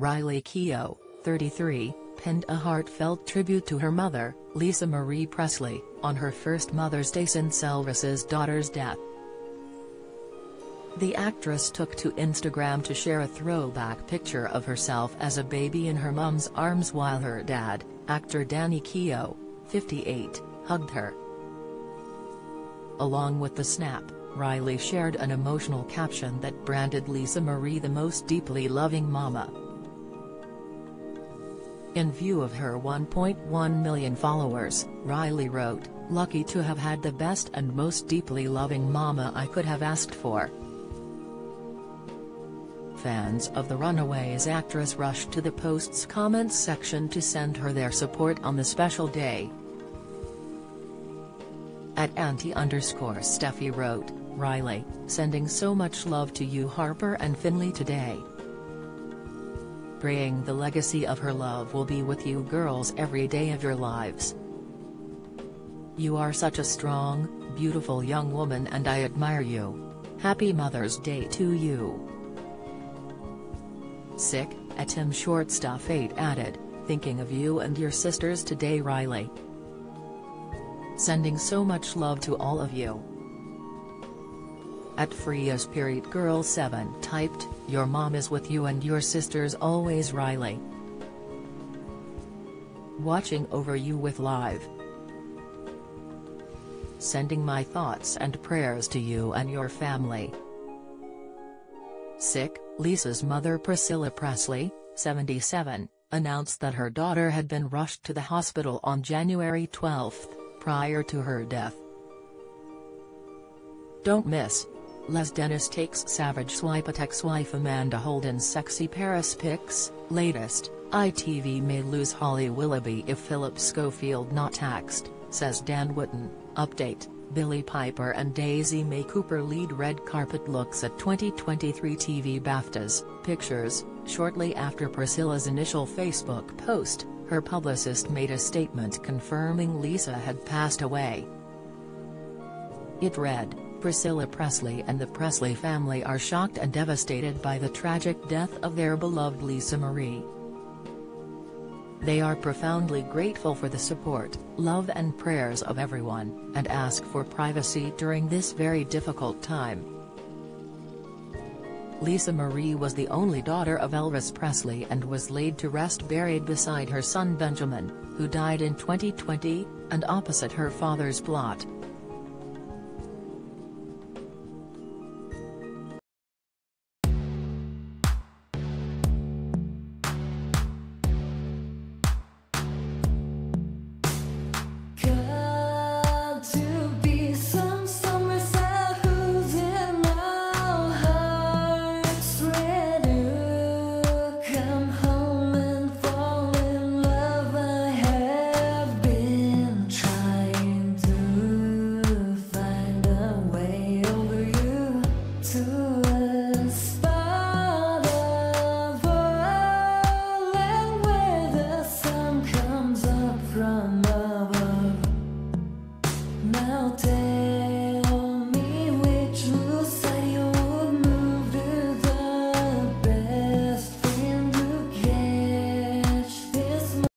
Riley Keough, 33, penned a heartfelt tribute to her mother, Lisa Marie Presley, on her first Mother's Day since Elvis's daughter's death. The actress took to Instagram to share a throwback picture of herself as a baby in her mom's arms while her dad, actor Danny Keough, 58, hugged her. Along with the snap, Riley shared an emotional caption that branded Lisa Marie the most deeply loving mama. In view of her 1.1 million followers, Riley wrote, Lucky to have had the best and most deeply loving mama I could have asked for. Fans of the Runaways actress rushed to the post's comments section to send her their support on the special day. At Auntie underscore Steffi wrote, Riley, sending so much love to you Harper and Finley today. Praying the legacy of her love will be with you girls every day of your lives. You are such a strong, beautiful young woman and I admire you. Happy Mother's Day to you. Sick, a Tim Shortstuff 8 added, thinking of you and your sisters today Riley. Sending so much love to all of you. At Freya Spirit Girl 7 typed, your mom is with you and your sisters always Riley. Watching over you with live. Sending my thoughts and prayers to you and your family. Sick, Lisa's mother Priscilla Presley, 77, announced that her daughter had been rushed to the hospital on January 12, prior to her death. Don't miss. Les Dennis takes savage swipe at ex-wife Amanda Holden's sexy Paris pics, latest, ITV may lose Holly Willoughby if Philip Schofield not taxed, says Dan Wootton, update, Billie Piper and Daisy May Cooper lead red carpet looks at 2023 TV BAFTAs, pictures, shortly after Priscilla's initial Facebook post, her publicist made a statement confirming Lisa had passed away. It read, Priscilla Presley and the Presley family are shocked and devastated by the tragic death of their beloved Lisa Marie. They are profoundly grateful for the support, love and prayers of everyone, and ask for privacy during this very difficult time. Lisa Marie was the only daughter of Elvis Presley and was laid to rest buried beside her son Benjamin, who died in 2020, and opposite her father's plot. dance.